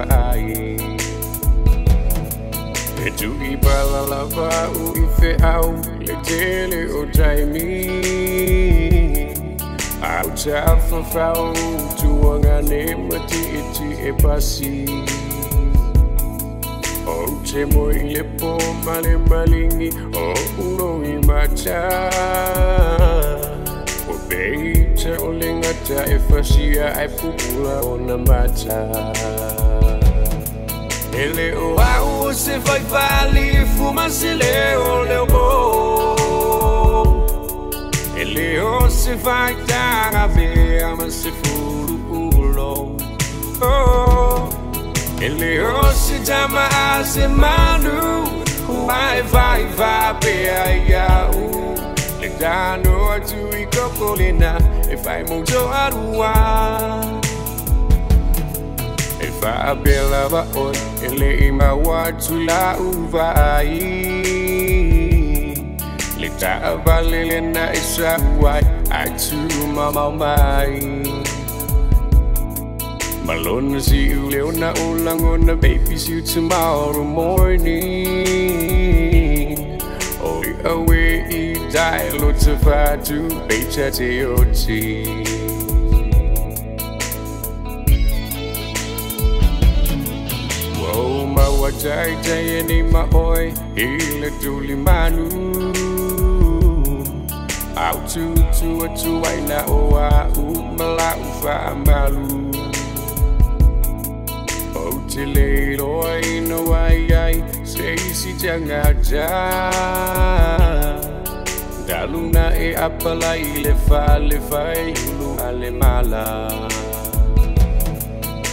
uvai E tu i bala lava u i fe au le tele o taimi Au ta fa fau tu anga ne mati iti e pasi. O te mo i le po male malingi o uno i mata O bei te o lengata e fasia ai pupula o na mata Ele o au se vai vale fuma se leo leo bo Ele o se vai dar a ver mas se furu ulo Oh. Ele o se chama oh. se manu Vai vai vai pe ya u. Le dano a tu i kokolina E fai muito arua bela ba on ele ima watu la uvai. Le ta valele na isa wai atu mama mai. Malone see you leona ulang on the baby see tomorrow morning. Oh away die lots of fatu becha te oti Jai jai ni ma oi Hile tuli manu. Au tu tu tu ai na o a u mala u fa malu. O te le roi no ai ai janga ja. Daluna e apala i le fa le fa ulu ale mala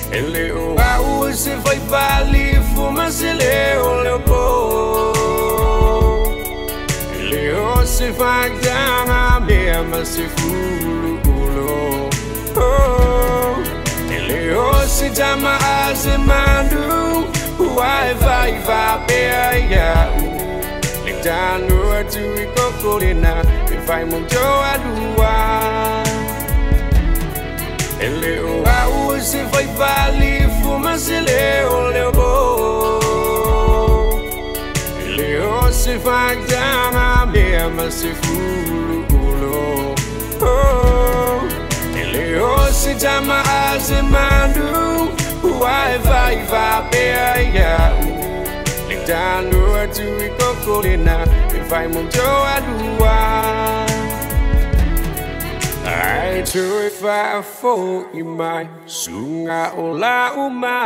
O au se vai vale fuma se leo leopo Ele o se vai dana me ama se fulu ulo Oh. Ele o se chama a se mandu Vai vai vai be ya Le dano a tu i kokorina E vai muito a lua se vai vale fuma se leo leopo Ele o se vai dana me ama se fulu ulo Oh Ele o se chama a se mandu Vai vai vai be ya Le dano a tu i kokorina E vai muito a lua Ai chơi pha phố imai sunga ola uma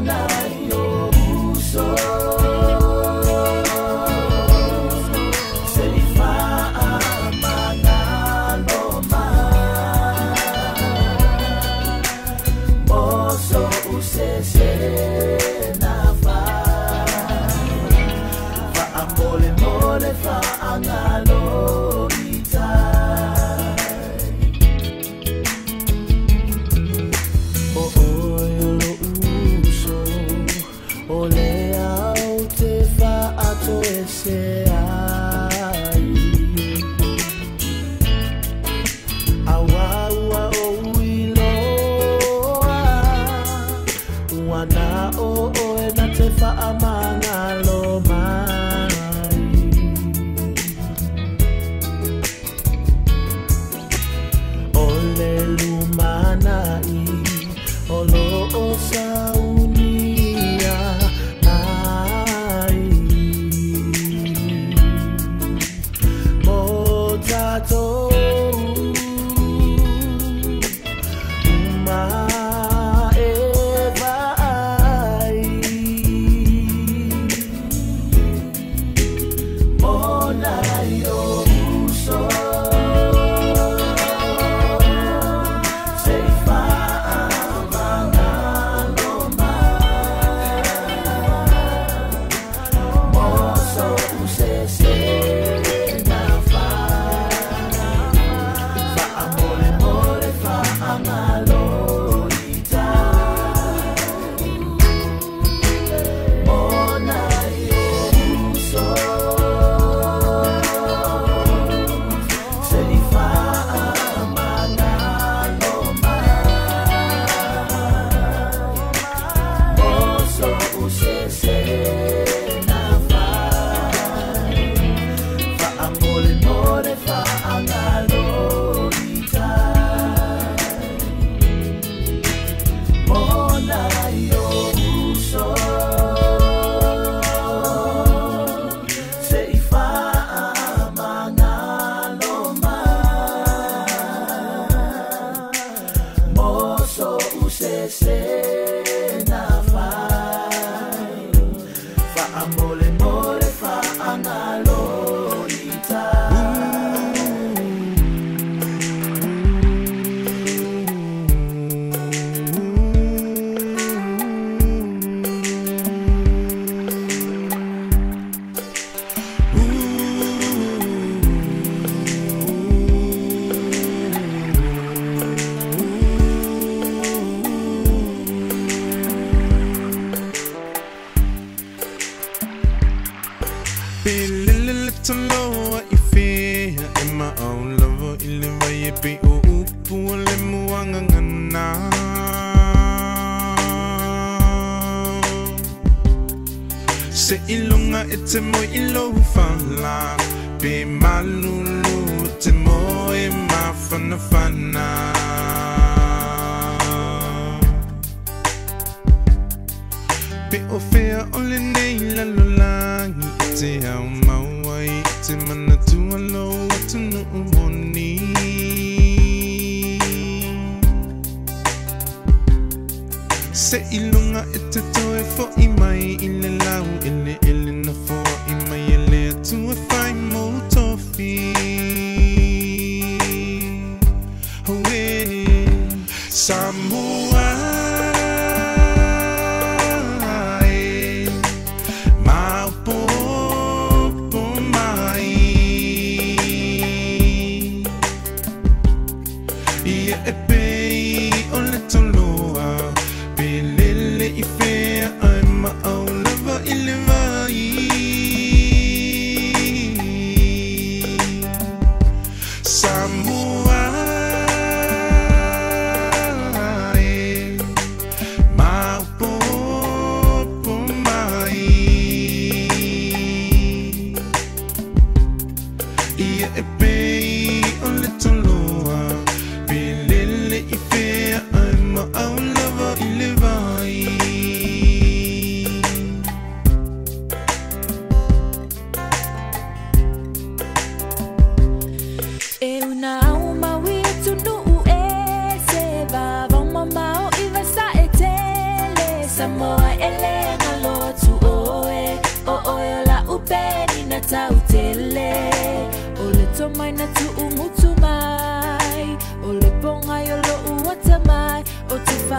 Sese Moso usese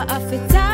O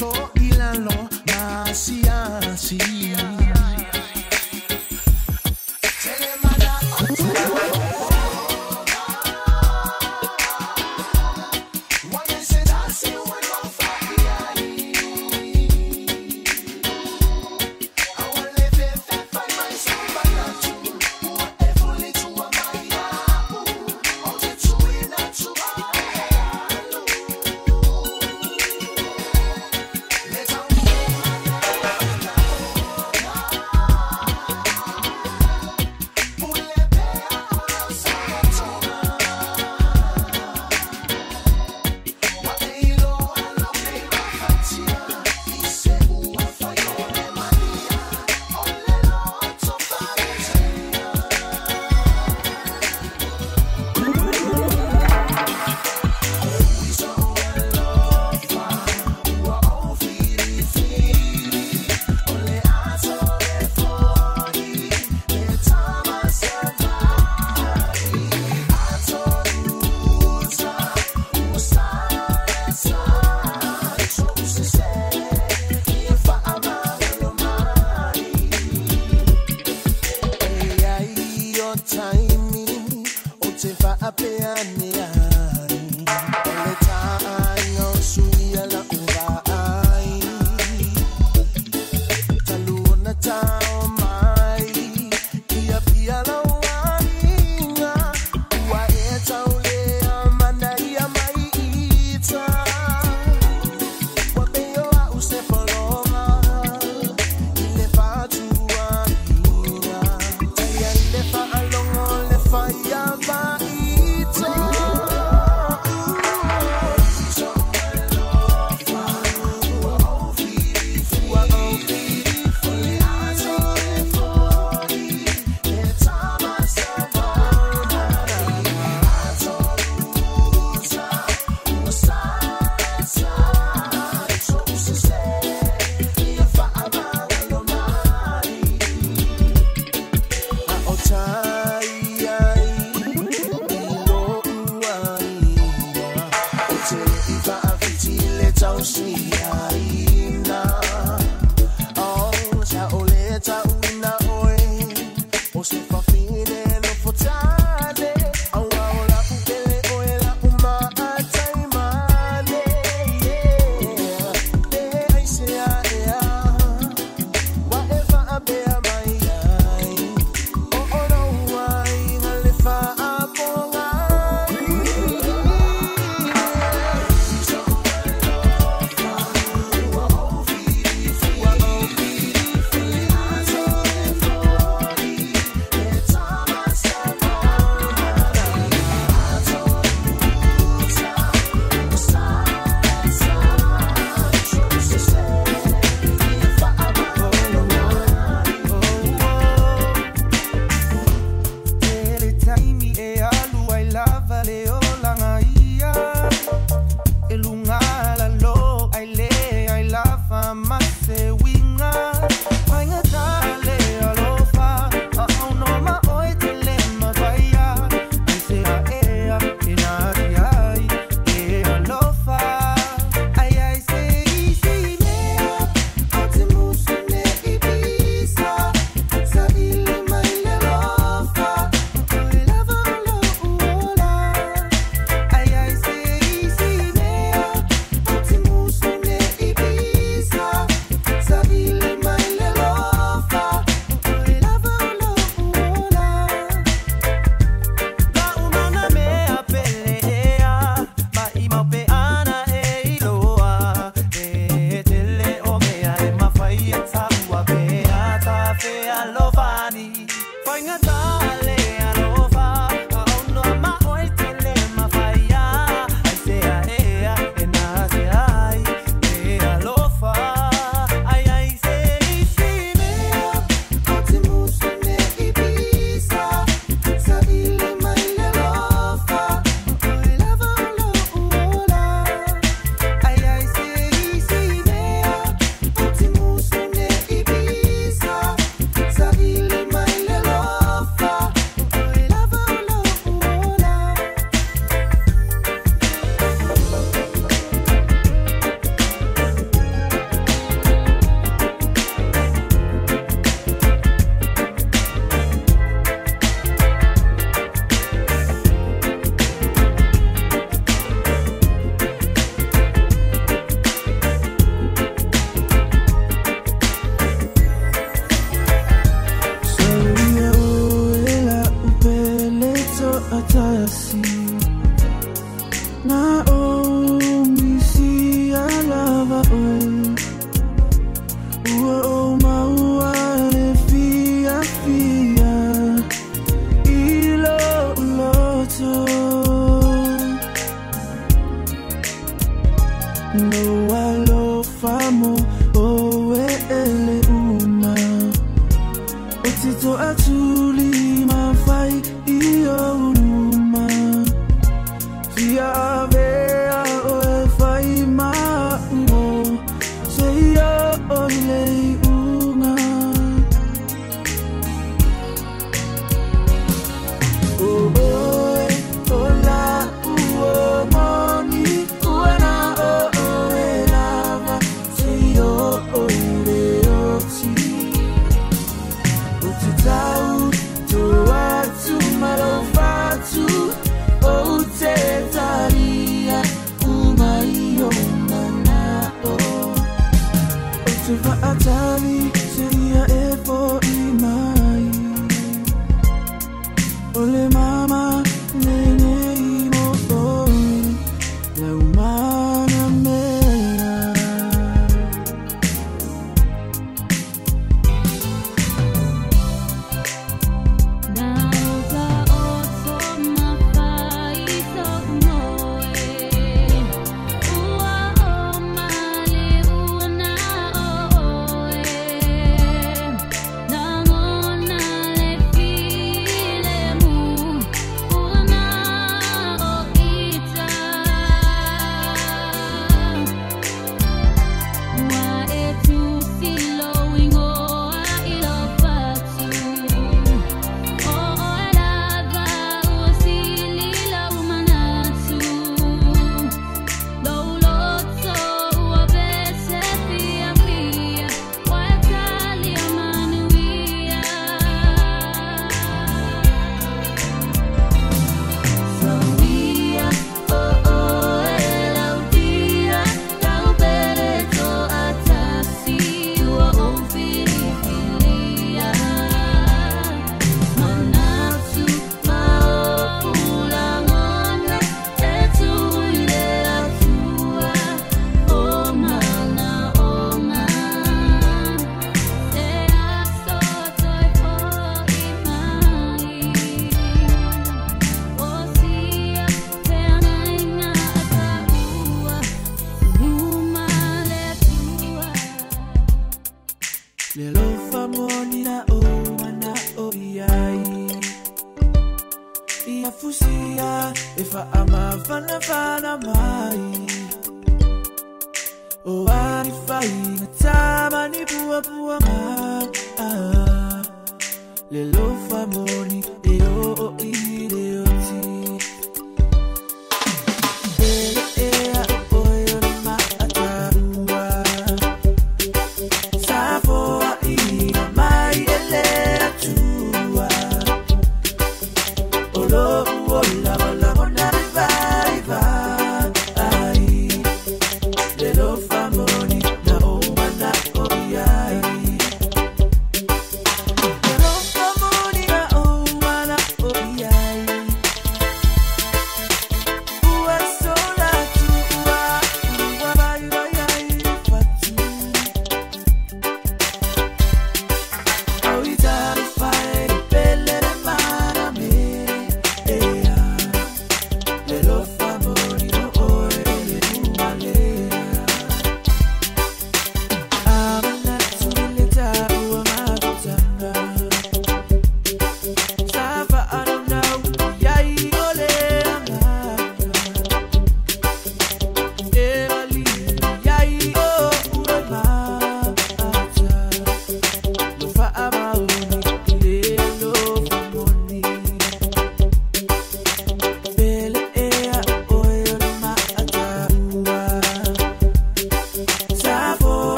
Solo hilanlo así, así.